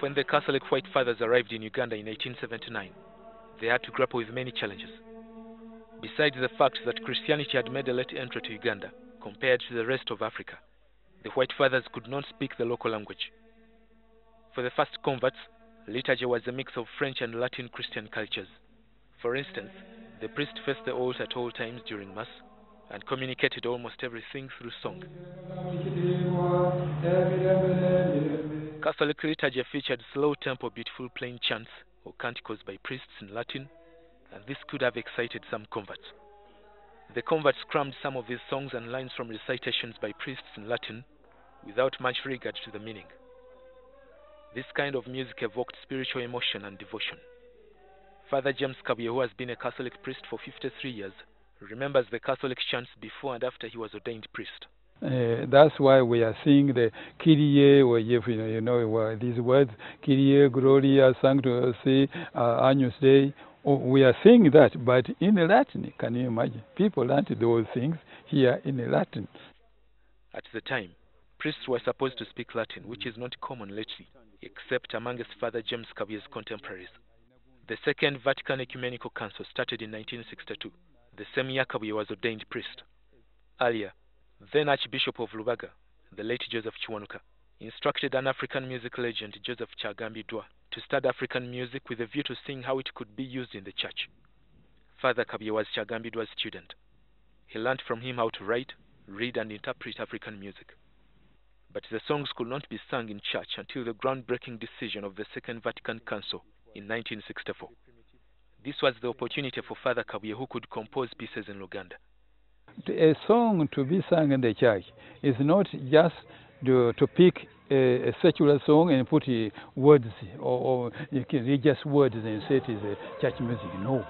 When the Catholic White Fathers arrived in Uganda in 1879, they had to grapple with many challenges. Besides the fact that Christianity had made a late entry to Uganda compared to the rest of Africa, the White Fathers could not speak the local language. For the first converts, liturgy was a mix of French and Latin Christian cultures. For instance, the priest faced the altar at all times during Mass and communicated almost everything through song. Catholic liturgy featured slow tempo, beautiful plain chants or canticles by priests in Latin, and this could have excited some converts. The converts crammed some of these songs and lines from recitations by priests in Latin without much regard to the meaning. This kind of music evoked spiritual emotion and devotion. Father James Kabuye, who has been a Catholic priest for 53 years, remembers the Catholic chants before and after he was ordained priest. Uh, that's why we are seeing the Kyrie, or if you know, you know these words, Kyrie, Gloria, Sanctus, uh, Agnus Dei. Oh, we are saying that, but in Latin, can you imagine? People learned those things here in Latin. At the time, priests were supposed to speak Latin, which is not common lately, except among his Father James Kabuye's contemporaries. The Second Vatican Ecumenical Council started in 1962, the same year Kabuye was ordained priest. Earlier, then Archbishop of Lubaga, the late Joseph Kiwanuka, instructed an African music legend, Joseph Kyagambiddwa, to study African music with a view to seeing how it could be used in the church. Father Kabuye was Kyagambiddwa's student. He learned from him how to write, read, and interpret African music. But the songs could not be sung in church until the groundbreaking decision of the Second Vatican Council in 1964. This was the opportunity for Father Kabuye, who could compose pieces in Luganda. A song to be sung in the church is not just to, to pick a, a, secular song and put uh, words or, or religious words and say it is a church music. No.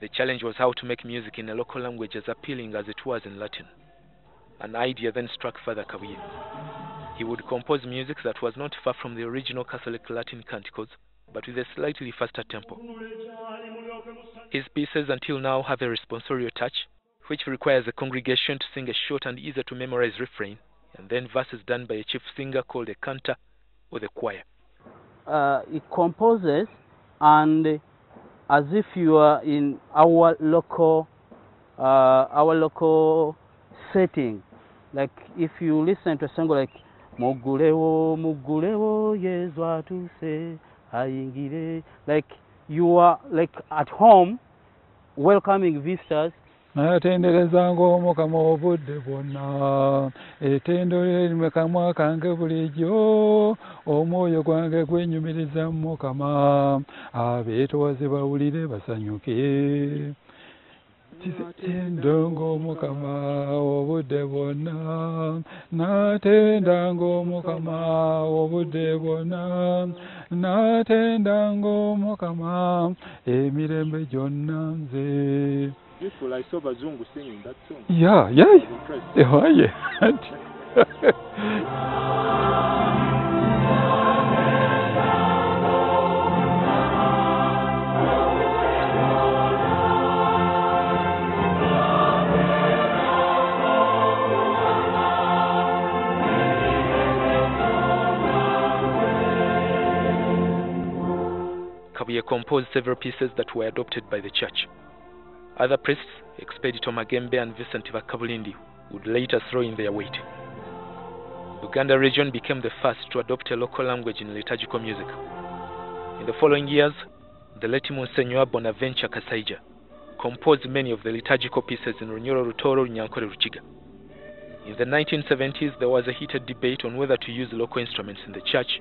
The challenge was how to make music in a local language as appealing as it was in Latin. An idea then struck Father Kabuye. He would compose music that was not far from the original Catholic Latin canticles, but with a slightly faster tempo. His pieces until now have a responsorial touch, which requires the congregation to sing a short and easy to memorize refrain, and then verses done by a chief singer called a cantor or the choir. Uh, it composes and as if you are in our local uh, our local setting like if you listen to a song like mugulewo mugulewo yezu atuse ayingire like you are like at home welcoming visitors. Natenderezanga omukama obudde bwonna. Ettendo lye mu kamwa kange bulijjo. Omwoyo gwange gwenyumiriza mu mukama. Abeetoowaze bawulire basanyuke tendanga omukama obudde bwonna natendanga omukama obudde bwonna natendanga omukama emirembe gyonna nze Beautiful. I saw Bazungu singing that song. Yeah, yeah. Was impressed. Yeah, Kabuye composed several pieces that were adopted by the church. Other priests, Expedito Magembe and Vincent Vakabulindi, would later throw in their weight. Uganda region became the first to adopt a local language in liturgical music. In the following years, the late Monsignor Bonaventure Kasaija composed many of the liturgical pieces in Runyoro Rutoro, Nyankore Rukiga. In the 1970s, there was a heated debate on whether to use local instruments in the church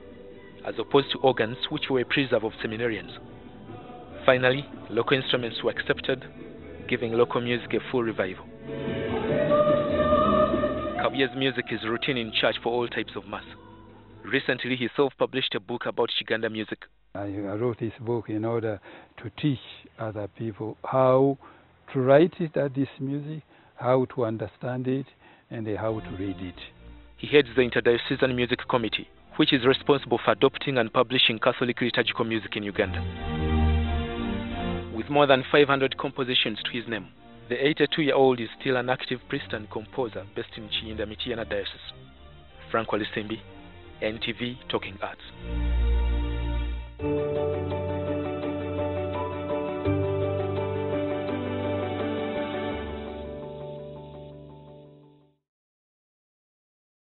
as opposed to organs, which were a preserve of seminarians. Finally, local instruments were accepted, giving local music a full revival. Kabuye's music is routine in church for all types of mass. Recently, he self-published a book about Kiganda music. I wrote this book in order to teach other people how to write it at this music, how to understand it, and how to read it. He heads the Interdiocesan Music Committee, which is responsible for adopting and publishing Catholic liturgical music in Uganda. With more than 500 compositions to his name, the 82-year-old is still an active priest and composer based in Chiyinda Mitiana Diocese. Frank Walisimbi, NTV Talking Arts.